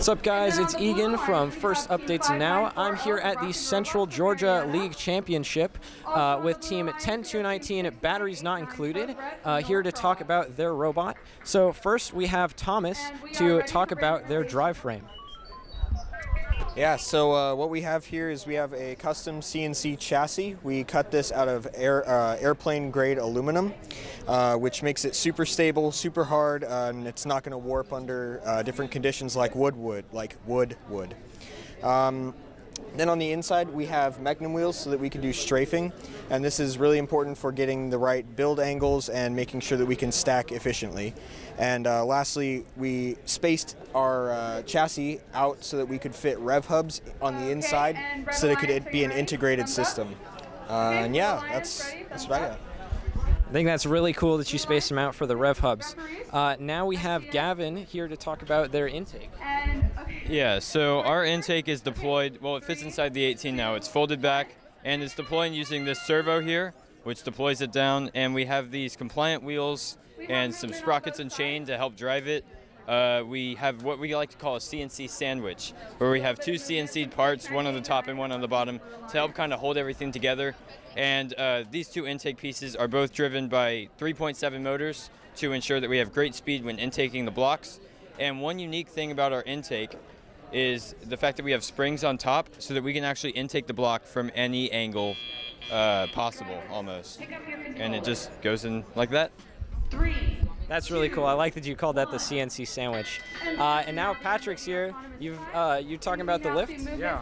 What's up, guys? It's Egan from First Updates Now. I'm here at the Central Georgia League Championship uh, with Team 10219, batteries not included, uh, here to talk about their robot. So, first we have Thomas to talk about their drive frame. Yeah, so uh, what we have here is we have a custom CNC chassis. We cut this out of air, uh, airplane grade aluminum, uh, which makes it super stable, super hard, uh, and it's not going to warp under uh, different conditions like wood would, like wood would. Um, then on the inside we have mecanum wheels so that we can do strafing and this is really important for getting the right build angles and making sure that we can stack efficiently. And uh, lastly we spaced our uh, chassis out so that we could fit rev hubs on the inside so that it could be an integrated system. Uh, and yeah, that's, that's what I got. I think that's really cool that you spaced them out for the rev hubs. Uh, now we have Gavin here to talk about their intake. Yeah, so our intake is deployed, well, it fits inside the 18 now. It's folded back and it's deploying using this servo here, which deploys it down. And we have these compliant wheels and some sprockets and chain to help drive it. Uh, we have what we like to call a CNC sandwich, where we have two CNC parts, one on the top and one on the bottom, to help kind of hold everything together. And uh, these two intake pieces are both driven by 3.7 motors to ensure that we have great speed when intaking the blocks. And one unique thing about our intake is the fact that we have springs on top so that we can actually intake the block from any angle uh, possible almost. And it just goes in like that. Three. That's really cool. I like that you called that the CNC sandwich. Uh, and now Patrick's here. You've uh, you're talking about the lift. Yeah.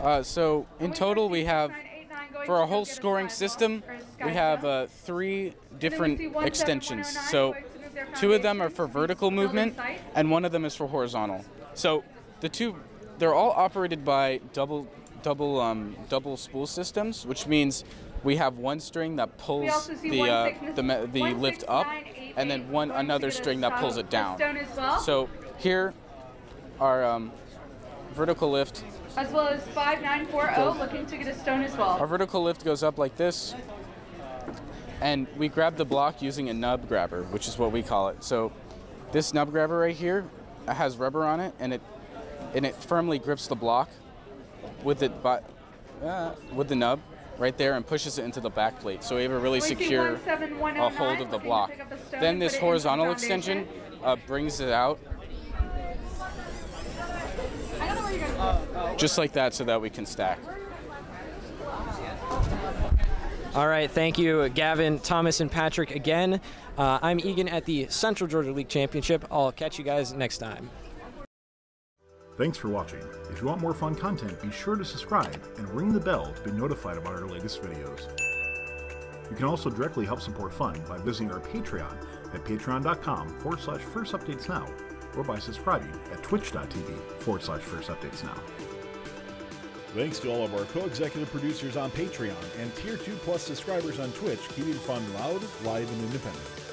Uh, so in total we have for our whole scoring system we have uh, three different extensions. So two of them are for vertical movement and one of them is for horizontal. So the two, they're all operated by double double um, double spool systems, which means we have one string that pulls the uh, the, the lift up, and then one another string that pulls it down. So here, our um, vertical lift. As well as 5940 looking to get a stone as well. Our vertical lift goes up like this, and we grab the block using a nub grabber, which is what we call it. So this nub grabber right here has rubber on it, and it and it firmly grips the block with it but uh, with the nub right there and pushes it into the back plate. So we have a really secure a hold of the block. Then this horizontal extension uh, brings it out just like that so that we can stack. All right, thank you, Gavin, Thomas, and Patrick again. Uh, I'm Egan at the Central Georgia League Championship. I'll catch you guys next time. Thanks for watching. If you want more fun content, be sure to subscribe and ring the bell to be notified about our latest videos. You can also directly help support Fun by visiting our Patreon at patreon.com forward slash first updates now or by subscribing at twitch.tv forward slash first updates now. Thanks to all of our co-executive producers on Patreon and Tier 2 Plus subscribers on Twitch, keeping fun loud, live, and independent.